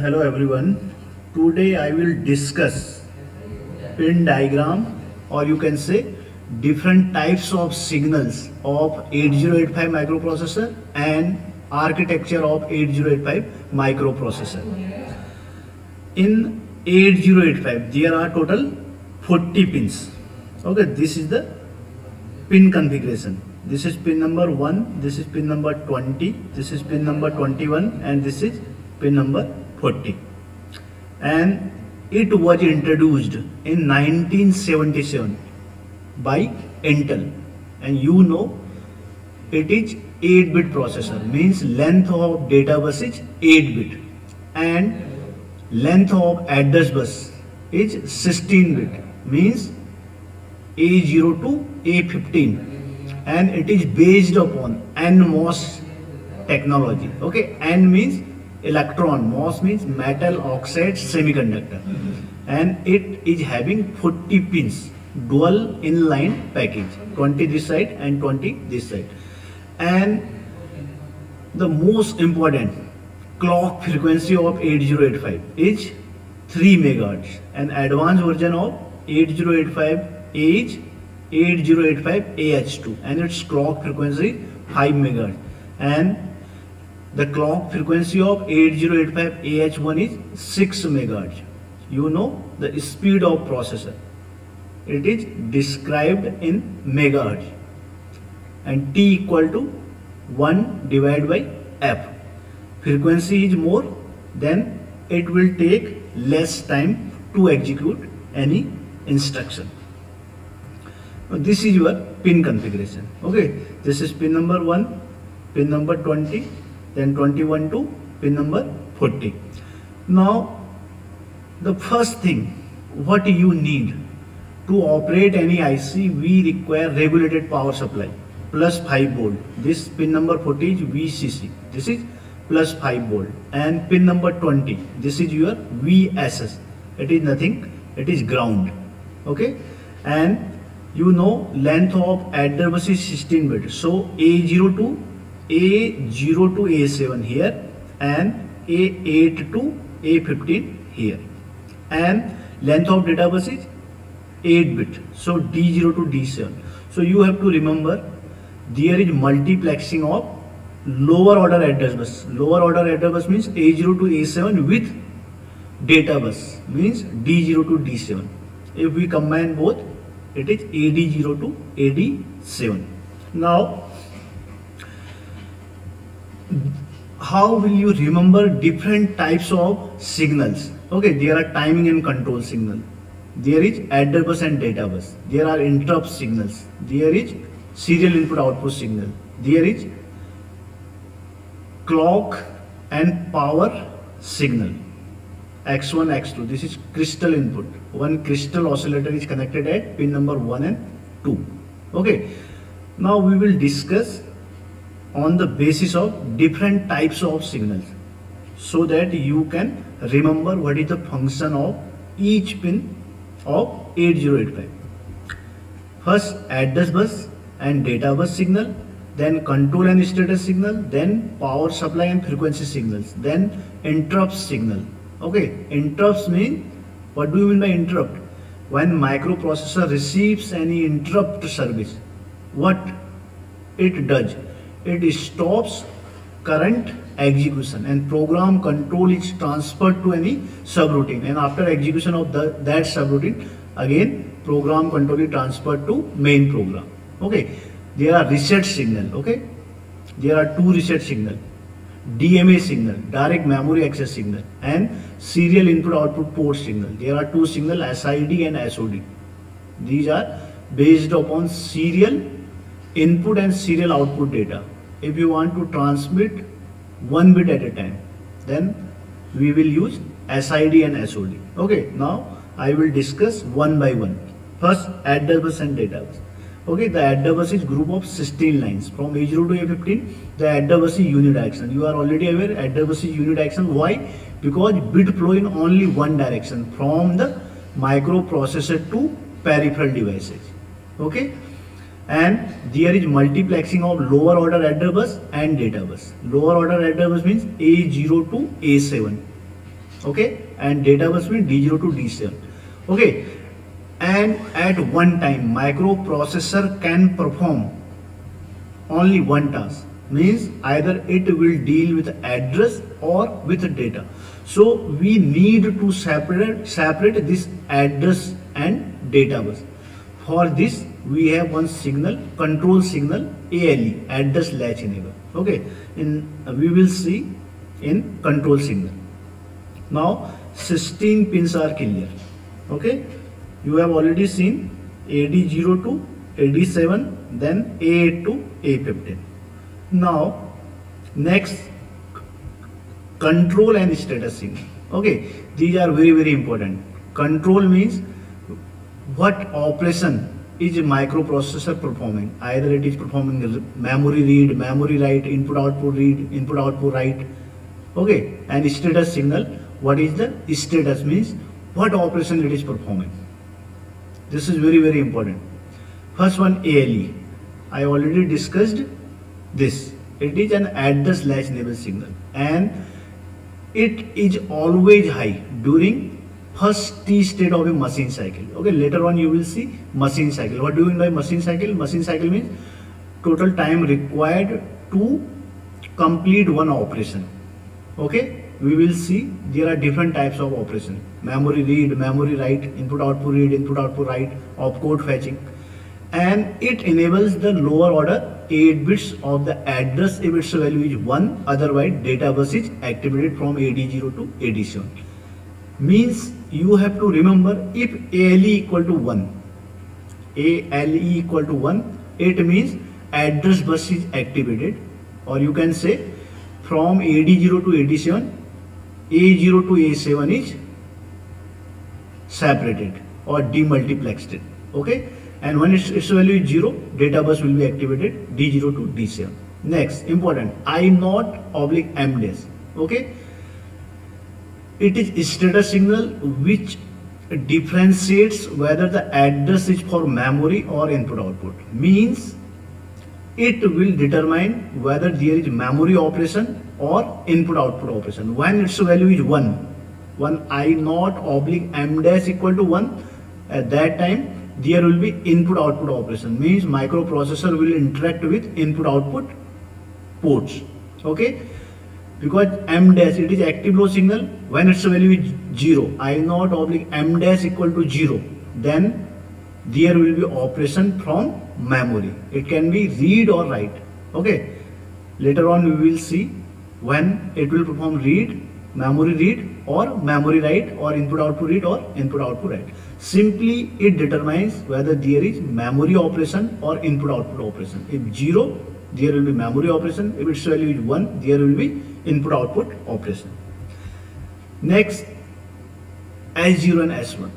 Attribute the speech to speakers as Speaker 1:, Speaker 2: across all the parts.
Speaker 1: Hello everyone. Today I will discuss pin diagram or you can say different types of signals of 8085 microprocessor and architecture of 8085 microprocessor. In 8085 there are total 40 pins. Okay, this is the pin configuration. This is pin number 1, this is pin number 20, this is pin number 21 and this is pin number 40 and it was introduced in 1977 by Intel. And you know it is 8 bit processor means length of data bus is 8 bit and length of address bus is 16 bit means A0 to A15 and it is based upon NMOS technology okay? N means electron MOS means metal oxide semiconductor. And it is having 40 pins dual inline package 20 this side and 20 this side. And the most important clock frequency of 8085 is 3 megahertz. And advanced version of 8085 is 8085 AH2 and its clock frequency 5 megahertz. And the clock frequency of 8085 AH1 is 6 megahertz. You know the speed of processor. It is described in megahertz and T equal to 1 divided by F. Frequency is more then it will take less time to execute any instruction. Now, this is your pin configuration. Okay, this is pin number 1, pin number 20, then 21 to pin number 40 now the first thing what you need to operate any IC we require regulated power supply plus 5 volt. This pin number 40 is VCC this is plus 5 volt. And pin number 20 this is your VSS it is nothing it is ground. Okay? And you know length of address is 16 bit so A0 to a0 to A7 here and A8 to A15 here. And length of data bus is 8 bit. So D0 to D7 so you have to remember there is multiplexing of lower order address bus. Lower order address bus means A0 to A7 with data bus. Means D0 to D7 if we combine both it is AD0 to AD7 now how will you remember different types of signals? Okay there are timing and control signal. There is address bus and data bus. There are interrupt signals. There is serial input output signal. There is clock and power signal. X1 x2 this is crystal input. One crystal oscillator is connected at pin number 1 and 2 okay now we will discuss on the basis of different types of signals so that you can remember what is the function of each pin of 8085. First address bus and data bus signal, then control and status signal, then power supply and frequency signals, then interrupt signal. Okay, interrupts mean, what do you mean by interrupt? When microprocessor receives any interrupt service, what it does? It stops current execution and program control is transferred to any subroutine and after execution of the, that subroutine again program control is transferred to main program okay there are reset signal okay there are two reset signal DMA signal direct memory access signal and serial input output port signal there are two signal SID and SOD these are based upon serial input and serial output data if you want to transmit one bit at a time then we will use SID and SOD okay now I will discuss one by one. First address bus and data bus. Okay the address bus is group of 16 lines. From A0 to A15 the address bus is unidirectional you are already aware address bus is unidirectional why? Because bit flow in only one direction from the microprocessor to peripheral devices. Okay and there is multiplexing of lower order address bus and data bus. Lower order address bus means A0 to A7 okay? And data bus means d0 to d7 okay? And at one time microprocessor can perform only one task. Means either it will deal with address or with data. So we need to separate separate this address and data bus. For this we have one signal control signal ALE address latch enable. Okay? In uh, we will see in control signal. Now 16 pins are clear. Okay? You have already seen AD0 to AD7 then A8 to A15 now next control and status signal. Okay? These are very very important. Control means what operation is microprocessor performing either it is performing memory read memory write input output read input output write. Okay and status signal what is the status means what operation it is performing. This is very very important. First one ALE I already discussed this. It is an address latch enable signal and it is always high during first T state of a machine cycle. Okay, later on you will see machine cycle. What do you mean by machine cycle? Machine cycle means total time required to complete one operation. Okay, we will see there are different types of operation. Memory read, memory write, input output read, input output write, opcode fetching. And it enables the lower order 8 bits of the address if its value is 1 otherwise data bus is activated from AD0 to AD7 means you have to remember if ALE equal to 1 ALE equal to 1 it means address bus is activated. Or you can say from AD0 to AD7 A0 to A7 is separated or demultiplexed. Okay? And when its, its value is 0 data bus will be activated d0 to d7 next important. I not oblique m okay it is status signal which differentiates whether the address is for memory or input output. Means it will determine whether there is memory operation or input output operation. When its value is 1 when i not oblique m dash equal to 1 at that time there will be input output operation. Means microprocessor will interact with input output ports. Okay because m dash it is active low signal. When its value is 0 i naught oblique m dash equal to 0 then there will be operation from memory. It can be read or write. Okay. Later on we will see when it will perform read memory read or memory write or input output read or input output write. Simply it determines whether there is memory operation or input output operation. If 0, there will be memory operation. If its value is 1, there will be input output operation. Next, S0 and S1.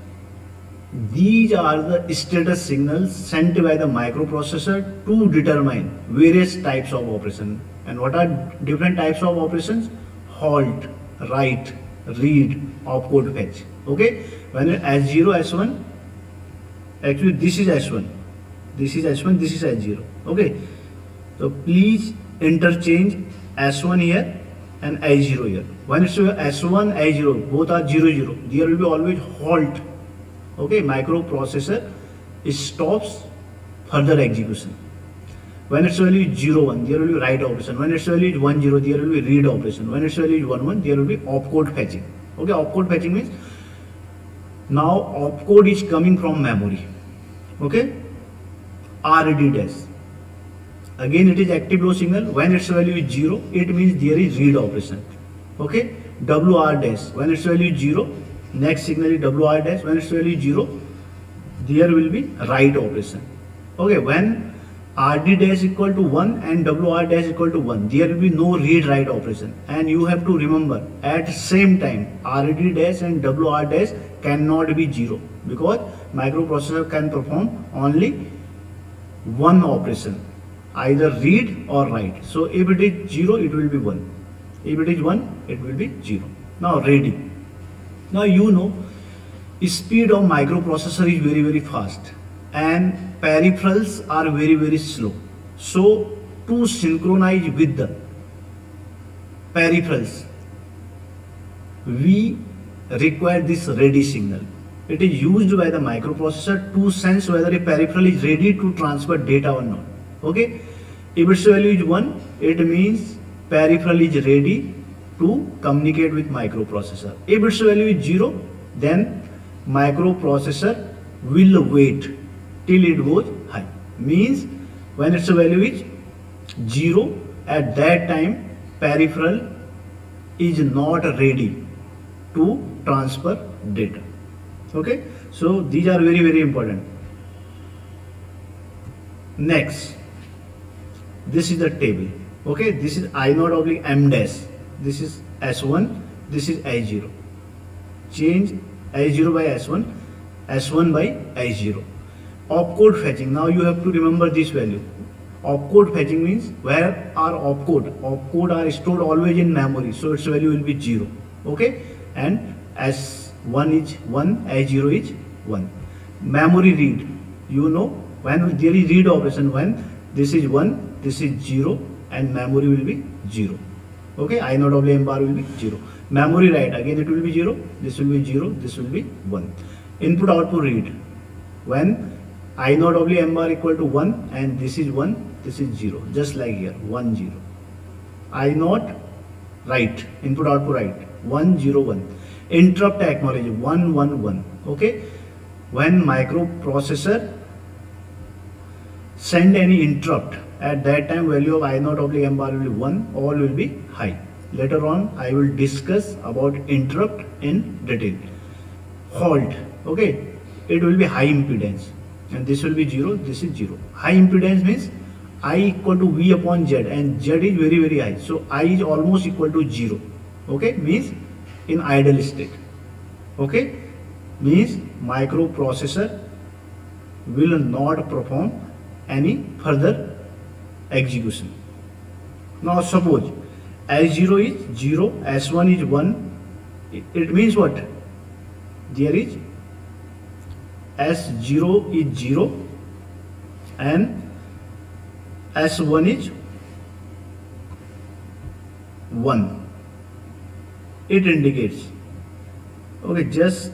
Speaker 1: These are the status signals sent by the microprocessor to determine various types of operation. And what are different types of operations? Halt, write, read, opcode fetch. Okay when S0, S1, actually this is S1, this is S1, this is S0, okay. तो please interchange S one here and I zero here when its S one I zero both are zero zero there will be always halt okay microprocessor stop further execution when its value zero one there will be write operation when its value one zero there will be read operation when its value one one there will be opcode fetching okay opcode fetching means now opcode is coming from memory okay R D डेस्ट Again it is active low signal. When its value is 0, it means there is read operation. Okay. WR dash. When its value is 0, next signal is WR dash. When its value is 0, there will be write operation. Okay. When RD dash equal to 1 and WR dash equal to 1. There will be no read write operation. And you have to remember at same time RD dash and WR dash cannot be 0 because microprocessor can perform only one operation either read or write. So if it is 0 it will be 1. If it is 1 it will be 0. Now reading. Now you know speed of microprocessor is very very fast and peripherals are very very slow so to synchronize with the peripherals we require this ready signal. It is used by the microprocessor to sense whether a peripheral is ready to transfer data or not. Okay. If its value is 1, it means peripheral is ready to communicate with microprocessor. If its value is 0, then microprocessor will wait till it goes high. Means when its value is 0, at that time peripheral is not ready to transfer data okay so these are very very important next this is the table. Okay this is i naught oblique m dash. This is s1 this is i0 change i0 by s1 s1 by i0 opcode fetching. Now you have to remember this value. Opcode fetching means where are opcode? Opcode are stored always in memory so its value will be 0 okay and s1 is 1 i0 is 1 memory read. You know when we there is read operation when this is 1 this is 0 and memory will be 0 okay i naught of m bar will be 0 memory write again it will be 0 this will be 0 this will be 1 input output read. When i naught of m bar equal to 1 and this is 1 this is 0 just like here 1 0 i naught write input output write. 1 0 1 interrupt acknowledge 1 1 1 okay when microprocessor send any interrupt at that time value of i naught oblique m bar will be 1 all will be high. Later on i will discuss about interrupt in detail. Halt okay? It will be high impedance. And this will be 0 this is 0 high impedance means i equal to v upon z and z is very very high. So i is almost equal to 0 okay? Means in idle state okay? Means microprocessor will not perform any further execution. Now suppose s0 is 0 s1 is 1 it, it means what? There is s0 is 0 and s1 is 1 it indicates. Okay just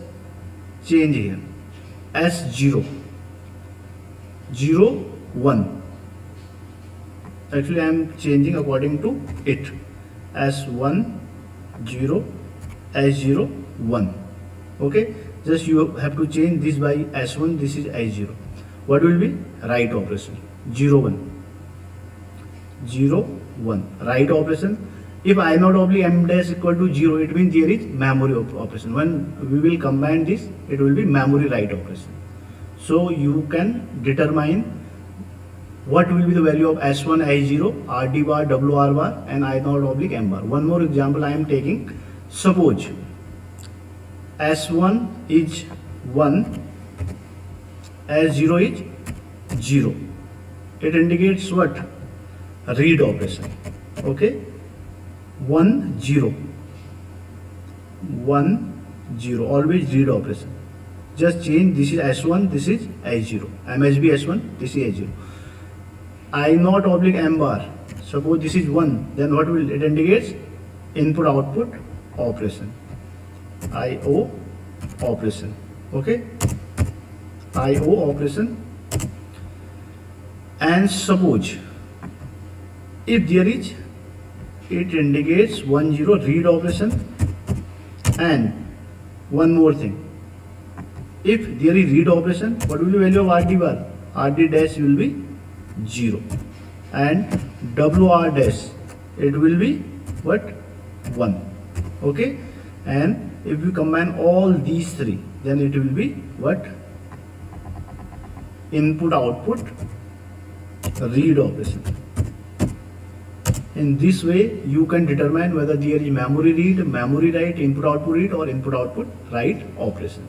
Speaker 1: change here. S0 0 1 actually I am changing according to it. As 1 0 as 0 1 okay? Just you have to change this by s1 this is s0 what will be? Write operation. 0 1 0 1 write operation. If i not oblique m dash equal to 0 it means there is memory op operation. When we will combine this it will be memory write operation. So you can determine what will be the value of S1, I0, RD bar, WR bar and I naught oblique M bar. One more example I am taking. Suppose S1 is 1, S0 is 0. It indicates what? Read operation. Okay. 1, 0. 1, 0. Always read operation. Just change this is S1, this is I0. MSB S1, this is I0. I naught oblique M bar. Suppose this is 1, then what will it indicates? Input output operation. IO operation. Okay? IO operation. And suppose if there is, it indicates 1 0 read operation and one more thing. If there is read operation, what will be value of RD bar? RD dash will be 0 and WR dash it will be what? 1 okay? And if you combine all these three then it will be what? Input output read operation. In this way you can determine whether there is memory read memory write input output read or input output write operation.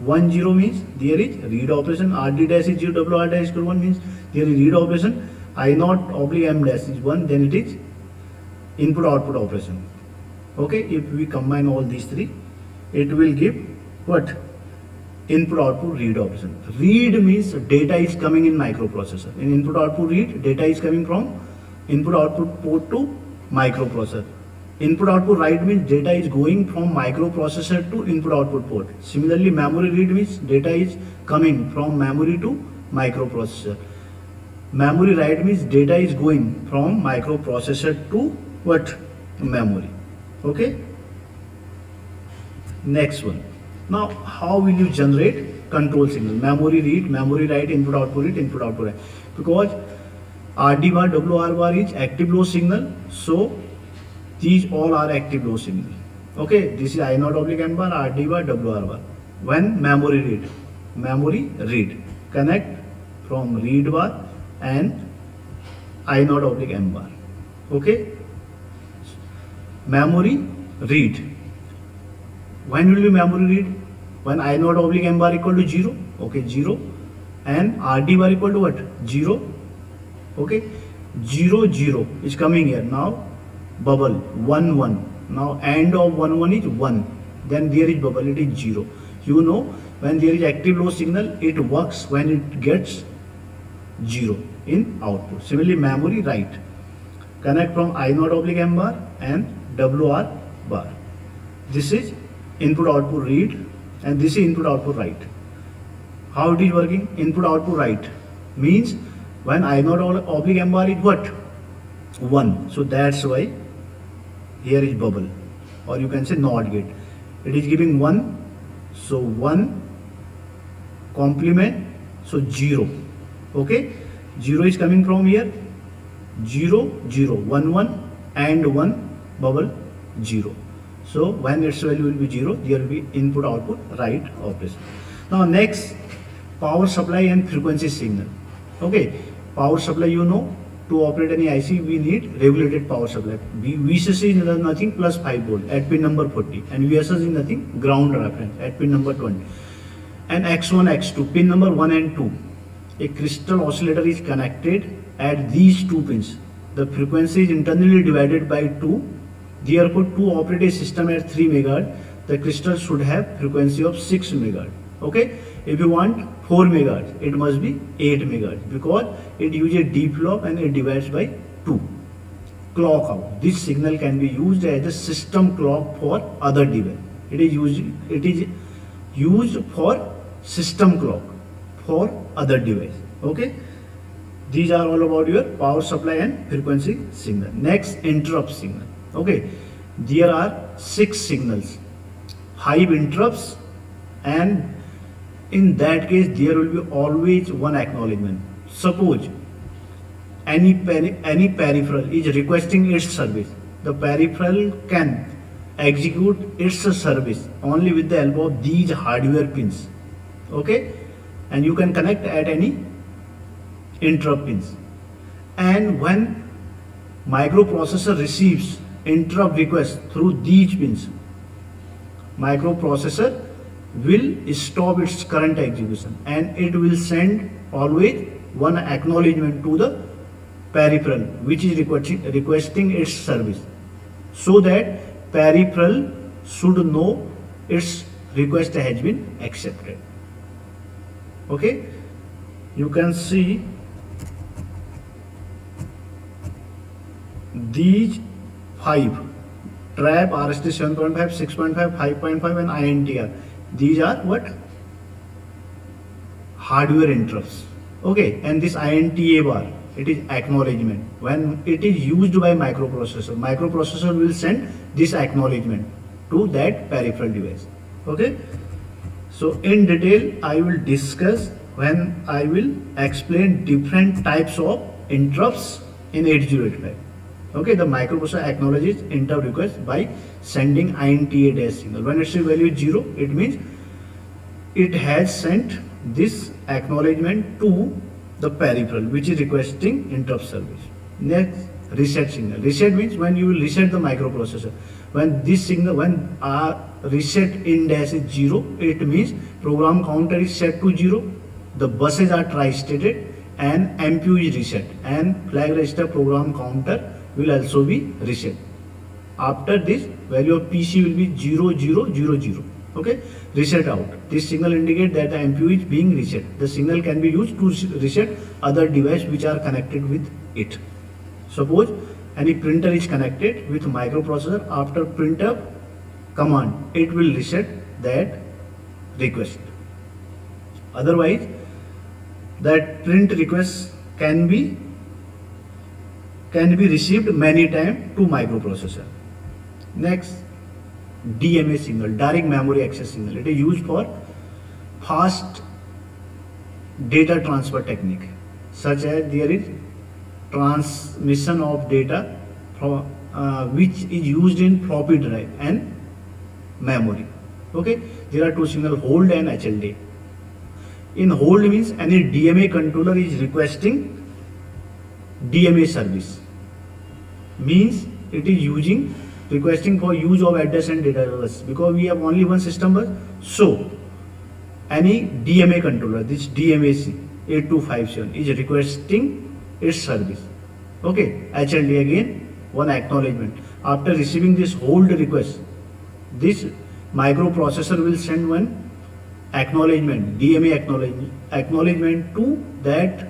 Speaker 1: 1 0 means there is read operation. Rd dash is 0 wr dash equal 1 means there is read operation. I naught oblique m dash is 1 then it is input output operation. Okay if we combine all these three it will give what? Input output read operation. Read means data is coming in microprocessor. In input output read data is coming from input output port to microprocessor. Input output write means data is going from microprocessor to input output port. Similarly memory read means data is coming from memory to microprocessor memory write means data is going from microprocessor to what memory okay next one now how will you generate control signal memory read memory write input output read input output write because rd bar wr bar is active low signal so these all are active low signal okay this is i naught oblique m bar rd bar wr bar when memory read memory read connect from read bar and i naught oblique m bar okay? Memory read. When will be memory read? When i naught oblique m bar equal to 0 okay 0 and rd bar equal to what? 0 okay? 0 0 is coming here. Now bubble 1 1 now end of 1 1 is 1 then there is bubble it is 0 you know when there is active low signal it works. When it gets 0 in output. Similarly memory write. Connect from i naught oblique m bar and wr bar. This is input output read and this is input output write. How it is working? Input output write means when i naught oblique m bar is what? 1 so that's why here is bubble. Or you can say NOT gate. It is giving 1 so 1 complement. So 0 okay 0 is coming from here 0 0 1 1 and 1 bubble 0 so when its value will be 0 there will be input output write operation now next power supply and frequency signal okay power supply you know to operate any IC, we need regulated power supply. VCC is nothing plus 5 volt at pin number 40 and VSS is nothing ground reference at pin number 20. And X1, X2, pin number 1 and 2. A crystal oscillator is connected at these two pins. The frequency is internally divided by 2. Therefore, to operate a system at 3 MHz, the crystal should have frequency of 6 MHz. Okay if you want 4 megahertz it must be 8 megahertz because it uses D flip and it divides by 2 clock out this signal can be used as a system clock for other device it is used it is used for system clock for other device okay? These are all about your power supply and frequency signal. Next interrupt signal okay? There are six signals five interrupts and in that case there will be always one acknowledgement. Suppose any peri any peripheral is requesting its service. The peripheral can execute its service only with the help of these hardware pins okay and you can connect at any interrupt pins and when microprocessor receives interrupt request through these pins microprocessor will stop its current execution. And it will send always one acknowledgement to the peripheral which is requesting, requesting its service. So that peripheral should know its request has been accepted okay? You can see these five. Trap RST 7.5 6.5 5.5 and INTR these are what? Hardware interrupts. Okay? And this INTA bar it is acknowledgement. When it is used by microprocessor microprocessor will send this acknowledgement to that peripheral device. Okay so in detail I will discuss when I will explain different types of interrupts in 8085 okay the microprocessor acknowledges interrupt request by sending INTA dash signal. When its value is 0 it means it has sent this acknowledgement to the peripheral which is requesting interrupt service. Next reset signal. Reset means when you will reset the microprocessor. When this signal when our reset in dash is 0 it means program counter is set to 0 the buses are tri-stated and MPU is reset and flag register program counter will also be reset. After this, value of PC will be 0, 0, 0, 0. Okay, reset out. This signal indicate that the MPU is being reset. The signal can be used to reset other device which are connected with it. Suppose any printer is connected with microprocessor after printf command it will reset that request. Otherwise that print request can be can be received many times to microprocessor. Next DMA signal direct memory access signal. It is used for fast data transfer technique such as there is transmission of data from, uh, which is used in floppy drive and memory. Okay? There are two signal hold and HLD in hold means any DMA controller is requesting DMA service. Means it is using requesting for use of address and data bus because we have only one system bus so any DMA controller this DMAC 8257 is requesting its service. Okay? HLDA again one acknowledgement. After receiving this hold request this microprocessor will send one acknowledgement DMA acknowledgement acknowledgement to that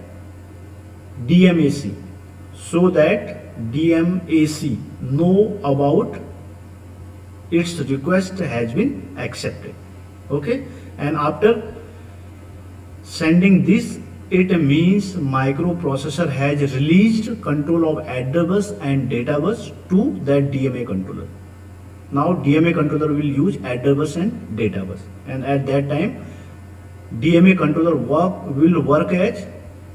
Speaker 1: DMAC so that DMAC know about its request has been accepted. Okay? And after sending this it means microprocessor has released control of address bus and data bus to that DMA controller now DMA controller will use address bus and data bus. And at that time DMA controller work will work as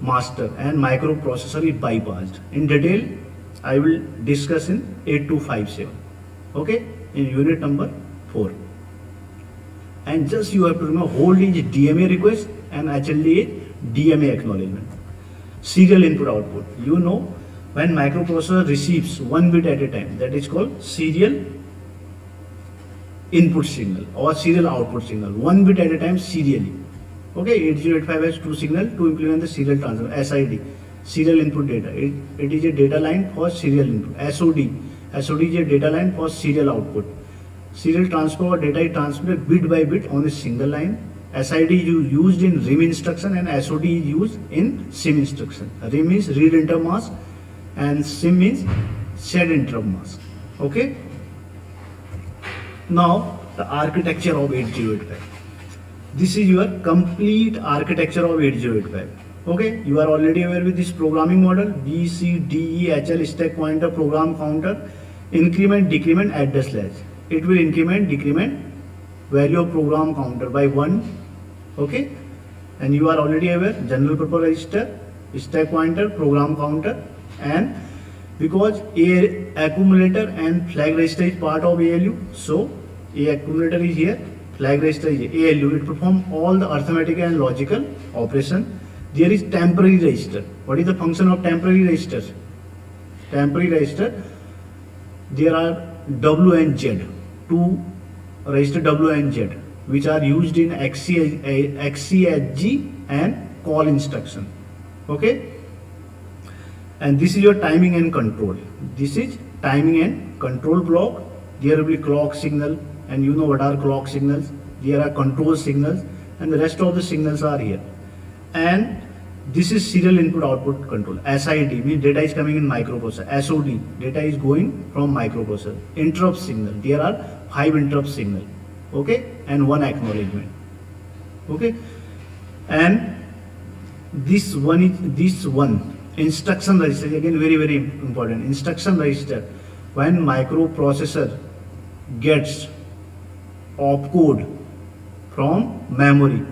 Speaker 1: master and microprocessor is bypassed. In detail I will discuss in 8257 okay? In unit number 4 and just you have to remember hold is DMA request and actually DMA acknowledgement. Serial input output. You know when microprocessor receives one bit at a time that is called serial input signal or serial output signal one bit at a time serially okay 8085 has two signal to implement the serial transfer SID serial input data. It, it is a data line for serial input. SOD. SOD is a data line for serial output. Serial transfer or data is transmitted bit by bit on a single line. SID is used in RIM instruction and SOD is used in SIM instruction. RIM means read interrupt mask and SIM means set interrupt mask. Okay. Now the architecture of 8085. This is your complete architecture of 8085 okay? You are already aware with this programming model b c d e h l stack pointer program counter increment decrement address latch it will increment decrement value of program counter by one. Okay? And you are already aware general purpose register stack pointer program counter and because a accumulator and flag register is part of ALU so a accumulator is here flag register is here. ALU it perform all the arithmetic and logical operation there is temporary register. What is the function of temporary register? Temporary register, there are W and Z, two register W and Z, which are used in XCHG and call instruction. Okay? And this is your timing and control. This is timing and control block. There will be clock signal, and you know what are clock signals. There are control signals, and the rest of the signals are here and this is serial input output control SID means data is coming in microprocessor SOD data is going from microprocessor interrupt signal there are five interrupt signal okay and one acknowledgement okay and this one is this one instruction register again very very important instruction register when microprocessor gets opcode from memory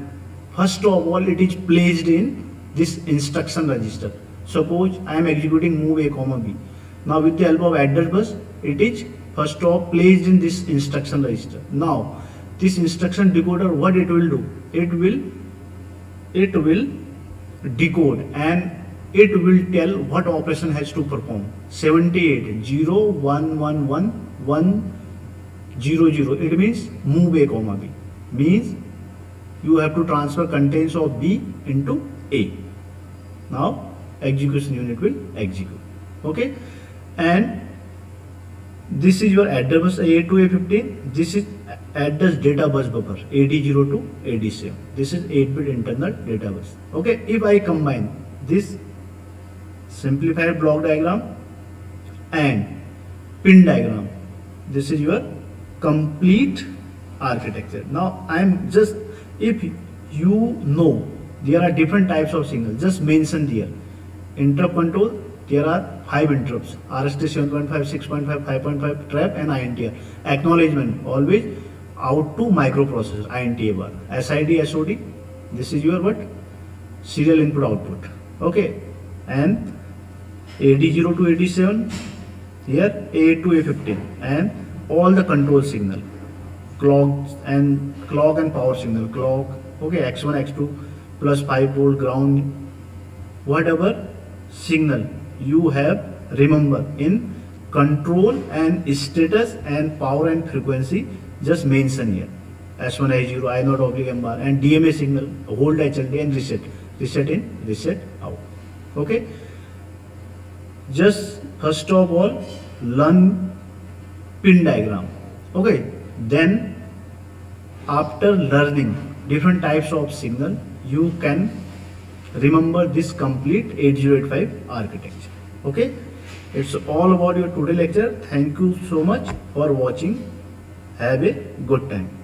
Speaker 1: First of all, it is placed in this instruction register. Suppose I am executing move A comma B. Now with the help of address bus, it is first of all placed in this instruction register. Now this instruction decoder, what it will do? It will, it will decode and it will tell what operation has to perform. 78 0 1 1 1 1 0 0. It means move A comma B. Means you have to transfer contents of B into A. Now execution unit will execute. Okay. And this is your address bus A to A15. This is address data bus buffer AD0 to AD7. This is 8-bit internal data bus. Okay. If I combine this simplified block diagram and pin diagram. This is your complete architecture. Now i am just if you know there are different types of signals just mention there. Interrupt control there are five interrupts. Rst 7.5 6.5 5.5 trap and intr acknowledgement always out to microprocessor inta bar. Sid sod this is your what? Serial input output. Okay. And ad0 to ad7 here a8 to a15 and all the control signal clock and clock and power signal clock okay x1 x2 plus 5 volt ground whatever signal you have remember in control and status and power and frequency just mention here. S1 a0 i not oblique m bar and dma signal hold hlda and reset reset in reset out okay just first of all learn pin diagram. Okay then after learning different types of signal you can remember this complete 8085 architecture. Okay it's all about your today lecture. Thank you so much for watching. Have a good time